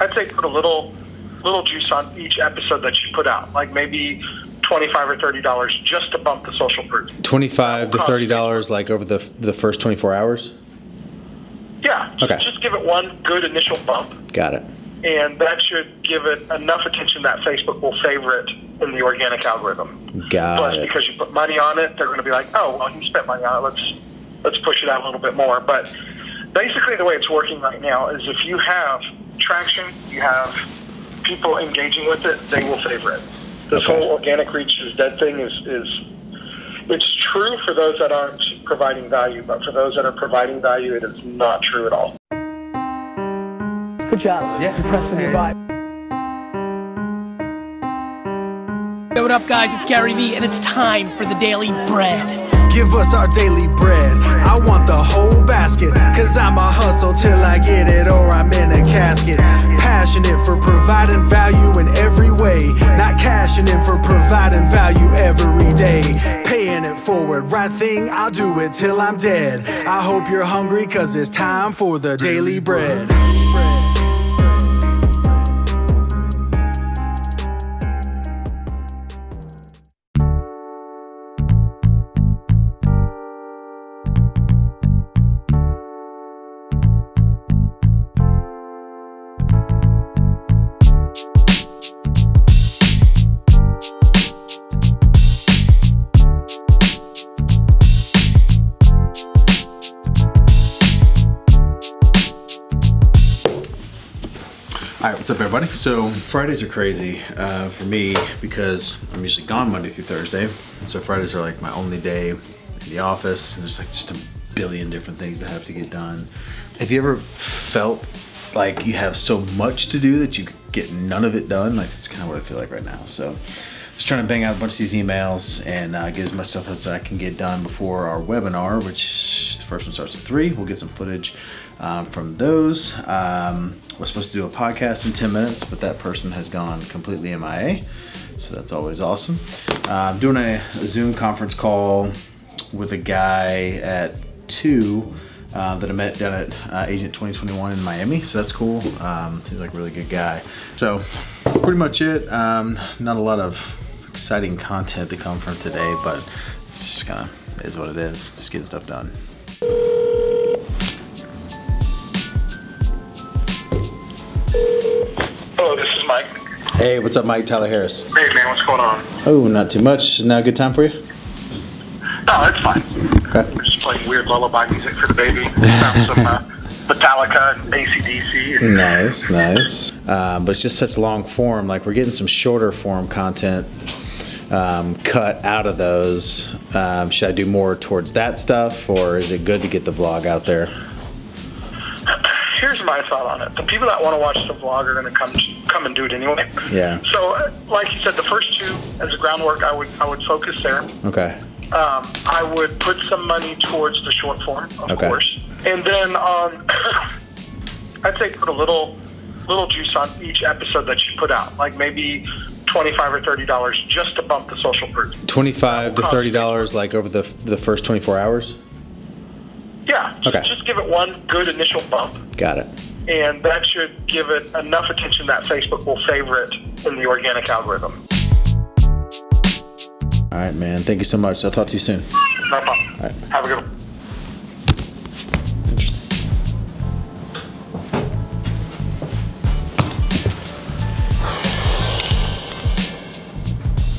I'd say put a little little juice on each episode that you put out, like maybe twenty five or thirty dollars just to bump the social proof. Twenty-five to thirty dollars, like over the the first twenty-four hours. Yeah. Okay. Just give it one good initial bump, Got it. and that should give it enough attention that Facebook will favor it in the organic algorithm. Got Plus, it. because you put money on it, they're going to be like, "Oh, well, you spent money on it. Let's let's push it out a little bit more." But basically, the way it's working right now is if you have traction, you have people engaging with it, they will favor it. This Okay. whole organic reach is dead thing is is it's true for those that aren't providing value, but for those that are providing value, it is not true at all. Good job. Yeah. Impressed with your vibe. Hey, what up, guys? It's Gary Vee, and it's time for the Daily Bread. Give us our daily bread. I want the whole basket. Cause I'ma hustle till I get it or I'm in a casket. Passionate for providing value in every way. Not cashing in for providing value every day. Paying it forward. Right thing, I'll do it till I'm dead. I hope you're hungry cause it's time for the daily bread. What's up, everybody? So Fridays are crazy uh, for me because I'm usually gone Monday through Thursday. So Fridays are like my only day in the office, and there's like just a billion different things that have to get done. Have you ever felt like you have so much to do that you get none of it done? Like that's kind of what I feel like right now. So just trying to bang out a bunch of these emails and uh, get as much stuff as I can get done before our webinar, which first one starts at three. We'll get some footage um, from those. Um, we're supposed to do a podcast in 10 minutes, but that person has gone completely MIA. So that's always awesome. I'm doing a, a Zoom conference call with a guy at two uh, that I met down at uh, Agent 2021 in Miami. So that's cool. Um, seems like a really good guy. So pretty much it. Um, not a lot of exciting content to come from today, but just kind of is what it is. Just getting stuff done. Hey, what's up, Mike? Tyler Harris. Hey, man, what's going on? Oh, not too much. Is now a good time for you? No, that's fine. Okay. We're just playing weird lullaby music for the baby. Found some uh, Metallica and ACDC. And Nice, nice. Um, but it's just such long form. Like we're getting some shorter form content um, cut out of those. Um, should I do more towards that stuff, or is it good to get the vlog out there? Here's my thought on it. The people that want to watch the vlog are going to come come and do it anyway. Yeah. So, uh, like you said, the first two as a groundwork, I would I would focus there. Okay. Um, I would put some money towards the short form, of Okay. course, and then on, I'd say put a little little juice on each episode that you put out, like maybe twenty five or thirty dollars just to bump the social proof. Twenty-five to thirty dollars, like over the the first twenty-four hours. Yeah. Okay. Just give it one good initial bump. Got it. and that should give it enough attention that Facebook will favor it in the organic algorithm. All right, man. Thank you so much. I'll talk to you soon. No problem. right. Have a good one.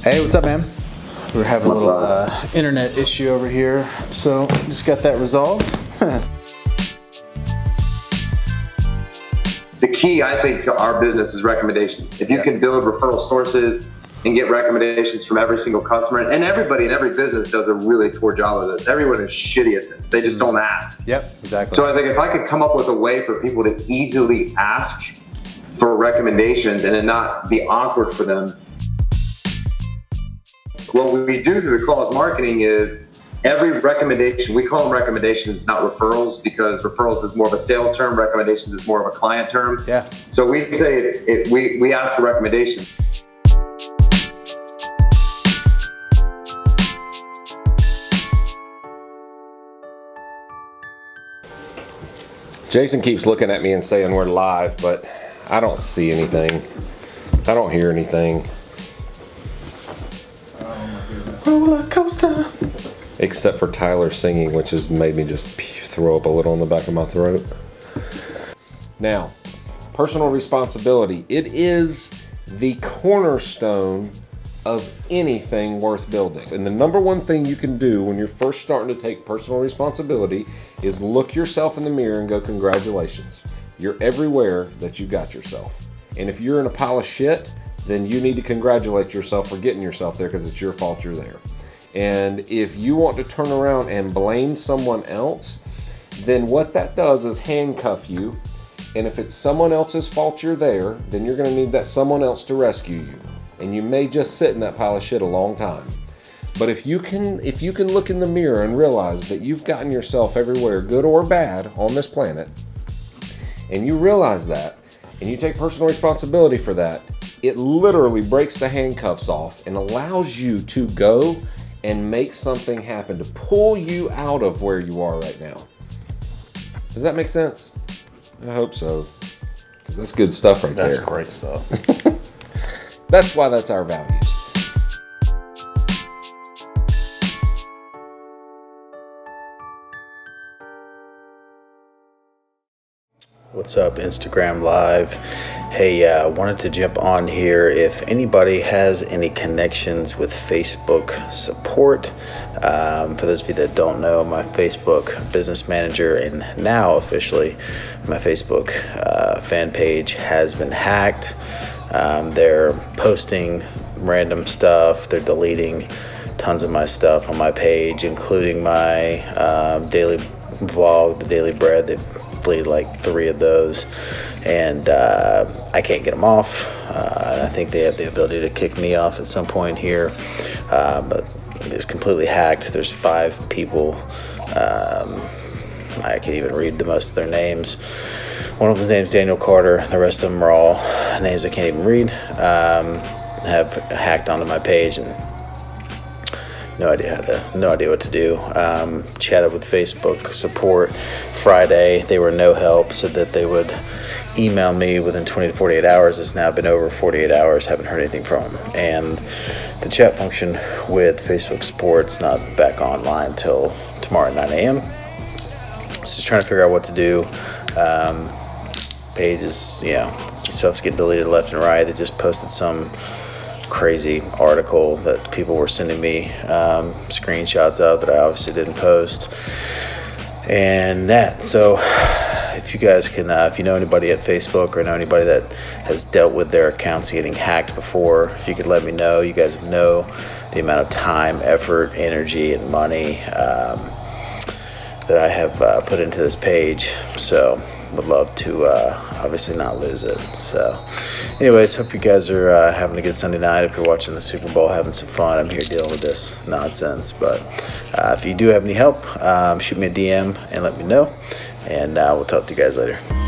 Hey, what's up, man? We're having a little uh, internet issue over here, so just got that resolved. the key, I think, to our business is recommendations. If you Yeah. can build referral sources and get recommendations from every single customer, and everybody in every business does a really poor job of this. Everyone is shitty at this. They just mm-hmm. don't ask. yep, exactly. So I think if I could come up with a way for people to easily ask for recommendations and it not be awkward for them. What we do through the calls marketing is every recommendation, we call them recommendations, not referrals, because referrals is more of a sales term, recommendations is more of a client term. yeah. So we say it, it, we, we ask for recommendations. Jason keeps looking at me and saying we're live, but I don't see anything. I don't hear anything. Except for Tyler singing, which has made me just throw up a little in the back of my throat. Now, personal responsibility. It is the cornerstone of anything worth building. And the number one thing you can do when you're first starting to take personal responsibility is look yourself in the mirror and go, Congratulations. You're everywhere that you got yourself. And if you're in a pile of shit, then you need to congratulate yourself for getting yourself there because it's your fault you're there. And if you want to turn around and blame someone else, then what that does is handcuff you. And if it's someone else's fault you're there, then you're going to need that someone else to rescue you. And you may just sit in that pile of shit a long time. But if you can if you can look in the mirror and realize that you've gotten yourself everywhere, good or bad, on this planet, and you realize that, and you take personal responsibility for that, it literally breaks the handcuffs off and allows you to go and make something happen to pull you out of where you are right now. Does that make sense? I hope so. Because that's good stuff right That's there. That's great stuff. That's why that's our values. What's up, Instagram Live? Hey, uh, wanted to jump on here. If anybody has any connections with Facebook support, um, for those of you that don't know, my Facebook business manager and now officially my Facebook uh, fan page has been hacked. Um, they're posting random stuff, they're deleting tons of my stuff on my page, including my um, daily vlog, the Daily Bread. They've like three of those, and uh, I can't get them off. Uh, I think they have the ability to kick me off at some point here, uh, but it's completely hacked. There's five people. Um, I can't even read the most of their names. One of them's name's Daniel Carter. The rest of them are all names I can't even read. Um, have hacked onto my page and no idea how to no idea what to do. Um, chatted with facebook support friday. They were no help said that they would email me within 20 to 48 hours. It's now been over 48 hours. Haven't heard anything from them and the chat function with facebook support's not back online until tomorrow at 9 a.m so just trying to figure out what to do. Um, pages you know stuff's getting deleted left and right. They just posted some crazy article that people were sending me um, screenshots of that I obviously didn't post, and that. So, if you guys can, uh, if you know anybody at Facebook or know anybody that has dealt with their accounts getting hacked before, if you could let me know. You guys know the amount of time, effort, energy, and money um, that I have uh, put into this page. So would love to uh, obviously not lose it. So, anyways, hope you guys are uh, having a good Sunday night. If you're watching the Super Bowl, having some fun, I'm here dealing with this nonsense. But uh, if you do have any help, um, shoot me a DM and let me know. And uh, we'll talk to you guys later.